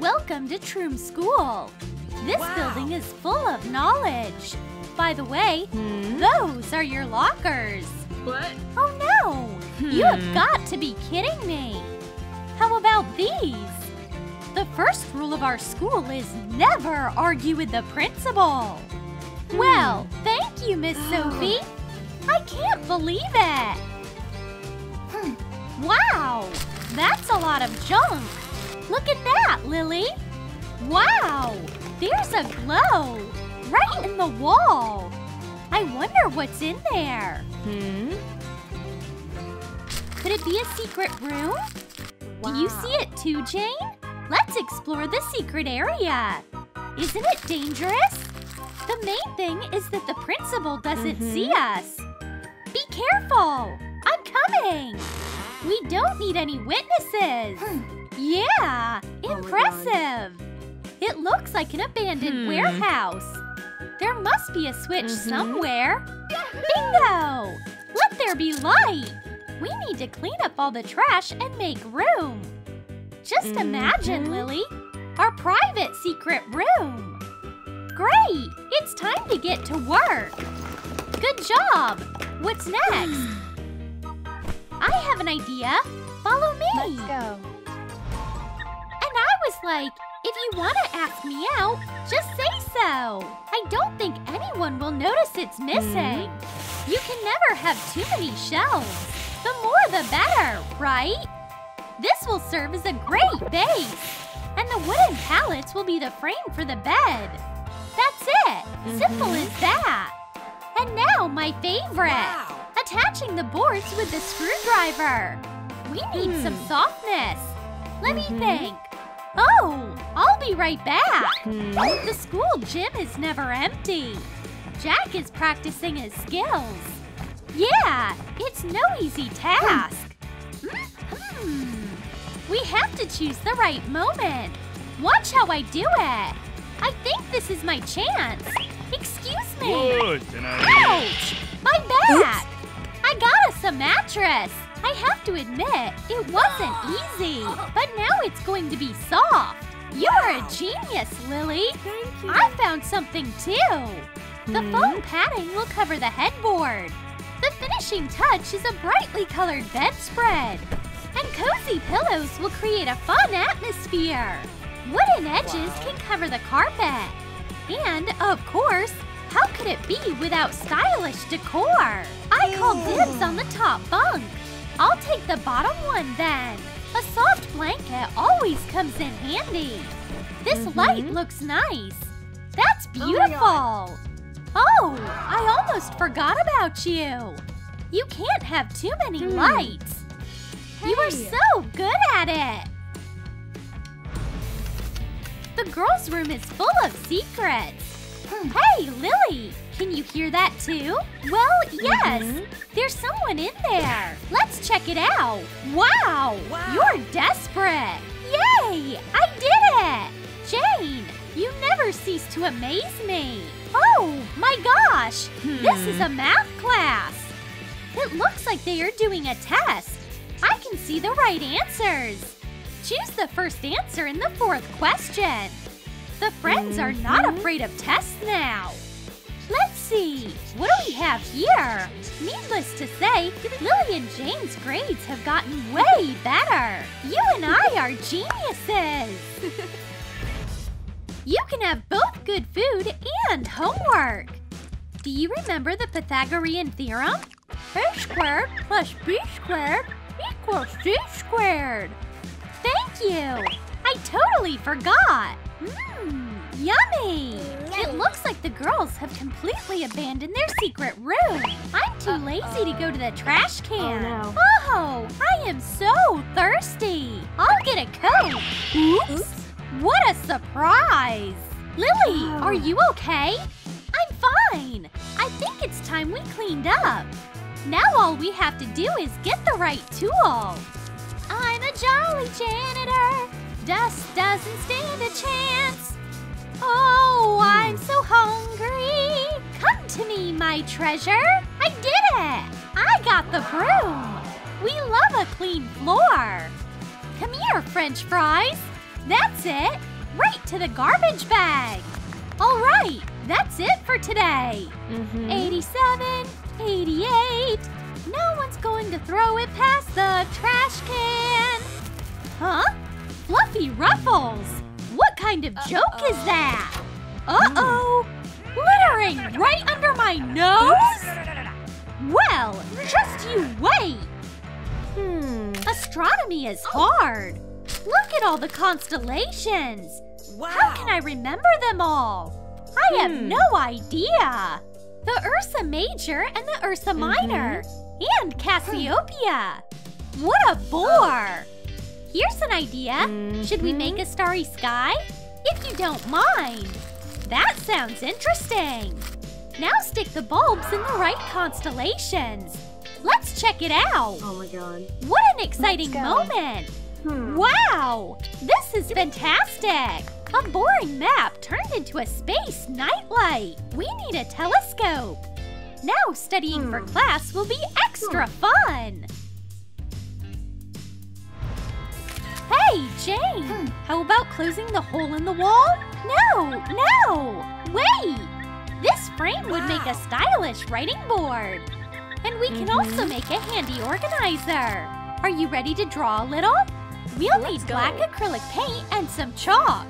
Welcome to Troom School. This Wow. building is full of knowledge. By the way, Hmm? those are your lockers. What? Oh no! You have Hmm. got to be kidding me. How about these? The first rule of our school is never argue with the principal. Well, thank you, Miss Sophie. I can't believe it. Hmm. Wow, that's a lot of junk. Look at that, Lily. Wow, there's a glow right in the wall. I wonder what's in there. Hmm? Could it be a secret room? Do you see it too, Jane? Let's explore the secret area. Isn't it dangerous? The main thing is that the principal doesn't Mhm. see us. Be careful! I'm coming! We don't need any witnesses. Yeah, impressive. It looks like an abandoned Hmm. warehouse. There must be a switch Mhm. somewhere. Bingo! Let there be light. We need to clean up all the trash and make room. Just imagine, Mhm. Lily, our private secret room. Great! It's time to get to work. Good job. What's next? I have an idea. Follow me. Let's go. And I was like, if you want to ask me out, just say so. I don't think anyone will notice it's missing. You can never have too many shelves. The more the better, right? This will serve as a great base. And the wooden pallets will be the frame for the bed. That's it. Simple Mhm. as that. And now my favorite. Wow. Attaching the boards with the screwdriver. We need some Hmm. softness. Let me Mhm. think. Oh, I'll be right back. Hmm? The school gym is never empty. Jack is practicing his skills. Yeah, it's no easy task. Hmm. We have to choose the right moment. Watch how I do it. I think this is my chance. Excuse me. What's an idea? Ouch! My back! I got us a mattress. I have to admit, it wasn't easy, but now it's going to be soft. You are a genius, Lily. Thank you. I found something too. The Hmm? foam padding will cover the headboard. The finishing touch is a brightly colored bedspread. And cozy pillows will create a fun atmosphere. Wooden edges Wow. can cover the carpet. And, of course, how could it be without stylish decor? I call dibs on the top bunk. I'll take the bottom one then. A soft blanket always comes in handy. This light Mhm. looks nice. That's Oh beautiful. Oh, I almost forgot about you. You can't have too many Hmm. lights. You are so good at it. The girls' room is full of secrets. Hey, Lily, can you hear that too? Well, yes. Mhm. There's someone in there. Let's check it out. Wow, Wow. you're desperate. Yay, I did it. Jane, you never cease to amaze me. Oh, my gosh, this is Hmm. a math class. It looks like they are doing a test. I can see the right answers. Choose the first answer in the fourth question. The friends are not Mhm. afraid of tests now. Let's see, what do we have here? Needless to say, Lily and Jane's grades have gotten way better. You and I are geniuses. You can have both good food and homework. Do you remember the Pythagorean theorem? a squared plus b squared equals c squared. Thank you. I totally forgot. Mmm, yummy. It looks like the girls have completely abandoned their secret room. I'm too lazy to go to the trash oh, can. no. Oh, I am so thirsty. I'll get a Coke. Oops. What a surprise! Lily, Oh. are you okay? I'm fine. I think it's time we cleaned up. Now all we have to do is get the right tool. I'm a jolly janitor. Dust doesn't stand a chance. Oh, I'm so hungry. Come to me, my treasure. I did it. I got the broom. We love a clean floor. Come here, French fries. That's it. right to the garbage bag. All right, that's it for today. Mm-hmm. 87, 88. No one's going to throw it past the trash can. Huh? Fluffy Ruffles. What kind of joke is that? Uh-oh. Littering right under my nose? Well, just you wait. Hmm. Astronomy is hard. Look at all the constellations. How can I remember them all? I have Hmm. no idea. The Ursa Major and the Ursa Minor, and Cassiopeia. What a bore! Here's an idea. Should we make a starry sky? If you don't mind. That sounds interesting. Now stick the bulbs in the right constellations. Let's check it out. Oh my god. What an exciting moment! Hmm. Wow! This is fantastic! A boring map turned into a space nightlight. We need a telescope. Now studying for Hmm. class will be extra fun. Hey, Jane! Hmm. How about closing the hole in the wall? No, no! Wait! This frame would make a stylish writing board. And we can also make a handy organizer. Are you ready to draw a little? We'll Let's need go. black acrylic paint and some chalk.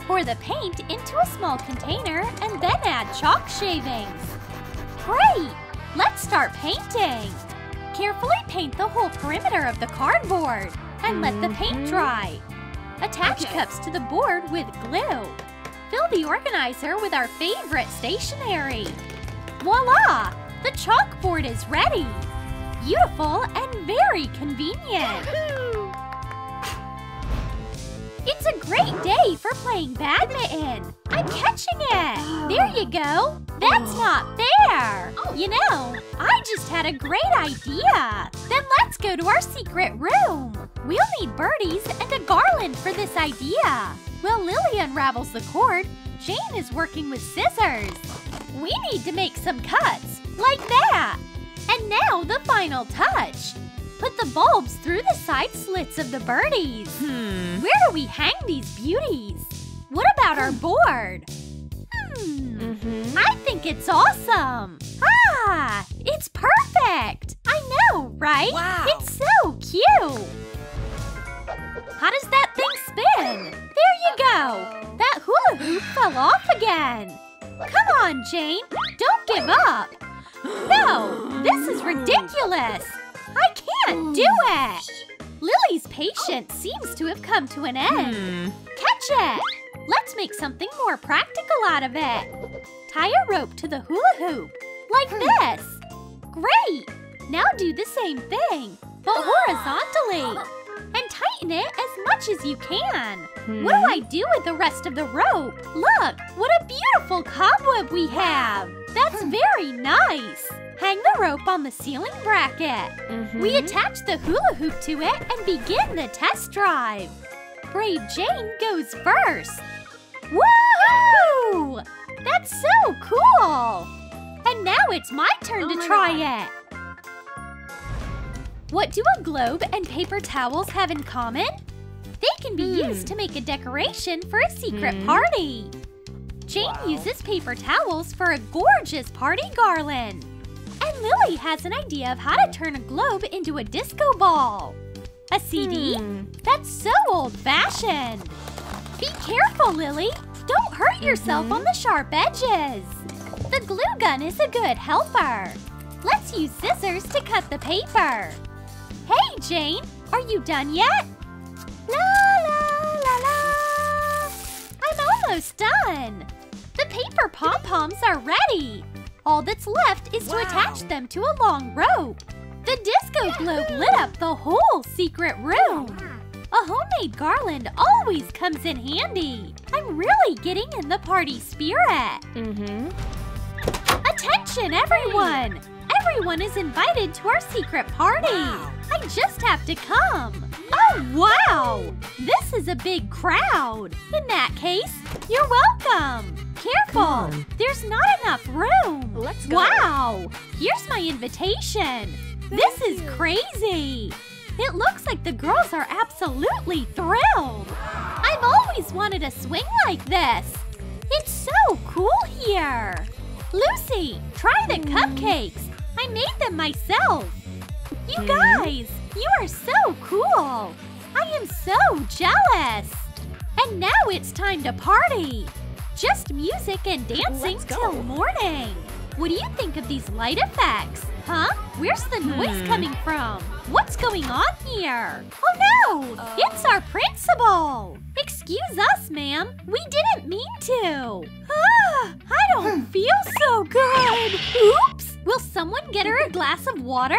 Pour the paint into a small container and then add chalk shavings. Great! Let's start painting. Carefully paint the whole perimeter of the cardboard and let the paint dry. Attach Okay. cups to the board with glue. Fill the organizer with our favorite stationery. Voila! The chalkboard is ready. Beautiful and very convenient. It's a great day for playing badminton. I'm catching it. There you go. That's not fair. Oh. You know, I just had a great idea. Then let's go to our secret room. We'll need birdies and a garland for this idea. While Lily unravels the cord, Jane is working with scissors. We need to make some cuts, like that. And now the final touch. Put the bulbs through the side slits of the birdies. Hmm. Where do we hang these beauties? What about our board? Hmm, Mm-hmm. I think it's awesome. Ah, it's perfect. I know, right? Wow. It's so cute. How does that thing spin? There you go. That hula hoop fell off again. Come on, Jane. Don't give up. No, this is ridiculous. I can't do it. Lily's patience seems to have come to an end. Hmm. Catch it! Let's make something more practical out of it. Tie a rope to the hula hoop, like hmm. this. Great! Now do the same thing, but horizontally. And tighten it as much as you can. Hmm. What do I do with the rest of the rope? Look, what a beautiful cobweb we have. That's hmm. very nice. Hang the rope on the ceiling bracket. We Mhm. attach the hula hoop to it and begin the test drive. Brave Jane goes first. Woohoo! That's so cool! And now it's my turn Oh to my try God. it. What do a globe and paper towels have in common? They can be Hmm. used to make a decoration for a secret Hmm. party. Jane uses paper towels for a gorgeous party garland. And Lily has an idea of how to turn a globe into a disco ball. A CD? Hmm. That's so old-fashioned. Be careful, Lily. Don't hurt yourself on the mm-hmm. sharp edges. The glue gun is a good helper. Let's use scissors to cut the paper. Hey, Jane, are you done yet? La la la la. I'm almost done. The paper pom-poms are ready. All that's left is to attach them to a long rope. The disco globe lit up the whole secret room. A homemade garland always comes in handy. I'm really getting in the party spirit. Mm-hmm. Attention, everyone! Everyone is invited to our secret party. I just have to come. Oh, wow! This is a big crowd. In that case, you're welcome. Careful, there's not enough room. Let's go. Wow! Here's my invitation. this is crazy. It looks like the girls are absolutely thrilled. I've always wanted a swing like this. It's so cool here. Lucy, try the cupcakes. I made them myself. You guys, you are so cool. I am so jealous. And now it's time to party. Just music and dancing till morning. What do you think of these light effects? Huh? Where's the noise Hmm. coming from? What's going on here? Oh no! It's our principal! Excuse us, ma'am. We didn't mean to. Ah, I don't feel so good. Oops! Will someone get her a glass of water?